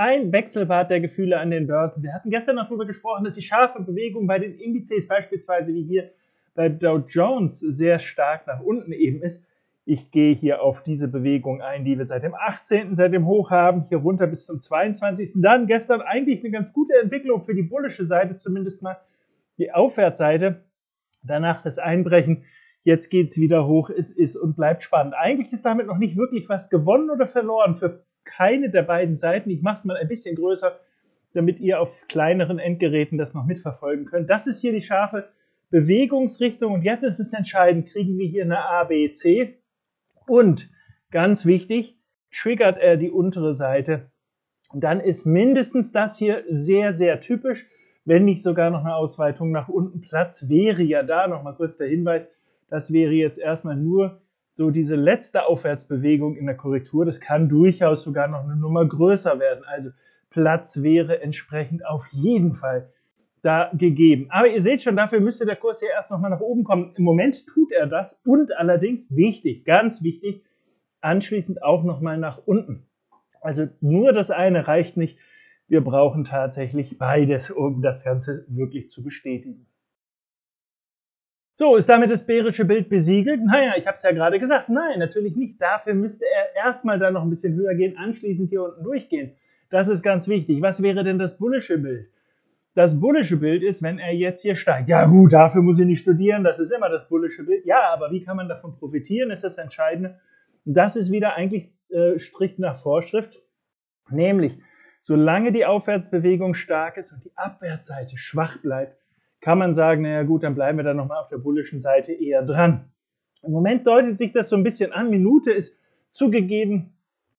ein Wechselbad der Gefühle an den Börsen. Wir hatten gestern darüber gesprochen, dass die scharfe Bewegung bei den Indizes beispielsweise wie hier bei Dow Jones sehr stark nach unten eben ist. Ich gehe hier auf diese Bewegung ein, die wir seit dem 18., seit dem Hoch haben, hier runter bis zum 22. Dann gestern eigentlich eine ganz gute Entwicklung für die bullische Seite, zumindest mal die Aufwärtsseite. Danach das Einbrechen. Jetzt geht es wieder hoch. Es ist und bleibt spannend. Eigentlich ist damit noch nicht wirklich was gewonnen oder verloren für keine der beiden Seiten. Ich mache es mal ein bisschen größer, damit ihr auf kleineren Endgeräten das noch mitverfolgen könnt. Das ist hier die scharfe Bewegungsrichtung. Und jetzt ist es entscheidend, kriegen wir hier eine A, B, C. Und ganz wichtig, triggert er die untere Seite. Dann ist mindestens das hier sehr, sehr typisch, wenn nicht sogar noch eine Ausweitung nach unten. Platz wäre ja da. Nochmal kurz der Hinweis, das wäre jetzt erstmal nur so diese letzte Aufwärtsbewegung in der Korrektur. Das kann durchaus sogar noch eine Nummer größer werden. Also Platz wäre entsprechend auf jeden Fall da gegeben. Aber ihr seht schon, dafür müsste der Kurs ja erst nochmal nach oben kommen. Im Moment tut er das und allerdings wichtig, ganz wichtig, anschließend auch nochmal nach unten. Also nur das eine reicht nicht. Wir brauchen tatsächlich beides, um das Ganze wirklich zu bestätigen. So, ist damit das bärische Bild besiegelt? Naja, ich habe es ja gerade gesagt. Nein, natürlich nicht. Dafür müsste er erstmal da noch ein bisschen höher gehen, anschließend hier unten durchgehen. Das ist ganz wichtig. Was wäre denn das bullische Bild? Das bullische Bild ist, wenn er jetzt hier steigt. Ja gut, dafür muss ich nicht studieren, das ist immer das bullische Bild. Ja, aber wie kann man davon profitieren, ist das Entscheidende. Das ist wieder eigentlich äh, strikt nach Vorschrift. Nämlich, solange die Aufwärtsbewegung stark ist und die Abwärtsseite schwach bleibt, kann man sagen, naja gut, dann bleiben wir dann nochmal auf der bullischen Seite eher dran. Im Moment deutet sich das so ein bisschen an. Minute ist zugegeben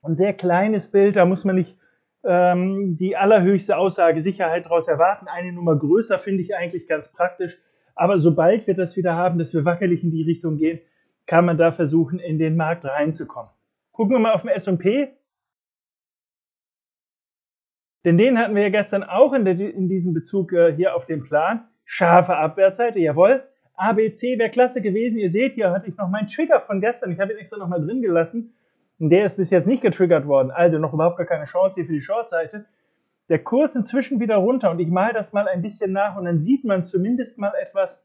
ein sehr kleines Bild, da muss man nicht ähm, die allerhöchste Aussage Sicherheit daraus erwarten. Eine Nummer größer finde ich eigentlich ganz praktisch. Aber sobald wir das wieder haben, dass wir wackelig in die Richtung gehen, kann man da versuchen, in den Markt reinzukommen. Gucken wir mal auf den S&P. Denn den hatten wir ja gestern auch in, der, in diesem Bezug äh, hier auf dem Plan. Scharfe Abwärtsseite, jawohl. ABC wäre klasse gewesen. Ihr seht, hier hatte ich noch meinen Trigger von gestern. Ich habe ihn extra noch mal drin gelassen. Und der ist bis jetzt nicht getriggert worden. Also noch überhaupt gar keine Chance hier für die Short-Seite. Der Kurs inzwischen wieder runter und ich male das mal ein bisschen nach und dann sieht man zumindest mal etwas,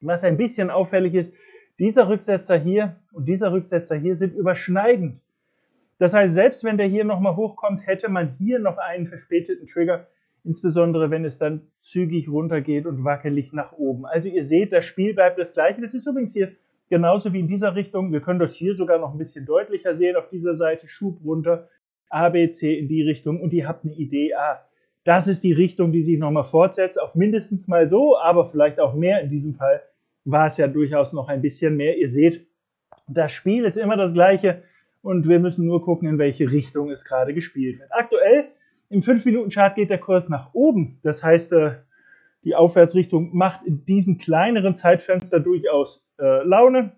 was ein bisschen auffällig ist. Dieser Rücksetzer hier und dieser Rücksetzer hier sind überschneidend. Das heißt, selbst wenn der hier nochmal hochkommt, hätte man hier noch einen verspäteten Trigger, insbesondere wenn es dann zügig runtergeht und wackelig nach oben. Also ihr seht, das Spiel bleibt das gleiche. Das ist übrigens hier Genauso wie in dieser Richtung. Wir können das hier sogar noch ein bisschen deutlicher sehen auf dieser Seite. Schub runter, A, B, C in die Richtung und ihr habt eine Idee, ah, das ist die Richtung, die sich nochmal fortsetzt, auf mindestens mal so, aber vielleicht auch mehr. In diesem Fall war es ja durchaus noch ein bisschen mehr. Ihr seht, das Spiel ist immer das gleiche und wir müssen nur gucken, in welche Richtung es gerade gespielt wird. Aktuell im 5-Minuten-Chart geht der Kurs nach oben. Das heißt, äh, die Aufwärtsrichtung macht in diesem kleineren Zeitfenster durchaus äh, Laune.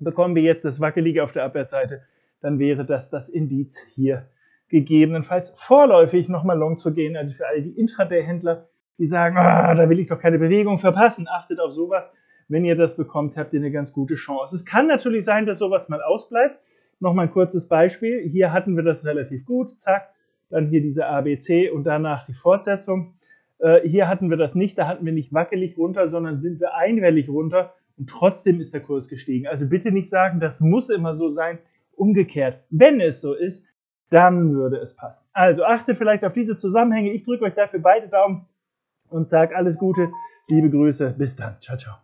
Bekommen wir jetzt das Wackelige auf der Abwärtsseite, dann wäre das das Indiz hier gegebenenfalls vorläufig nochmal long zu gehen. Also für alle die Intraday-Händler, die sagen, ah, da will ich doch keine Bewegung verpassen, achtet auf sowas. Wenn ihr das bekommt, habt ihr eine ganz gute Chance. Es kann natürlich sein, dass sowas mal ausbleibt. Nochmal ein kurzes Beispiel. Hier hatten wir das relativ gut. Zack. Dann hier diese ABC und danach die Fortsetzung. Äh, hier hatten wir das nicht. Da hatten wir nicht wackelig runter, sondern sind wir einwellig runter und trotzdem ist der Kurs gestiegen. Also bitte nicht sagen, das muss immer so sein. Umgekehrt, wenn es so ist, dann würde es passen. Also achtet vielleicht auf diese Zusammenhänge. Ich drücke euch dafür beide Daumen und sage alles Gute, liebe Grüße, bis dann. Ciao, ciao.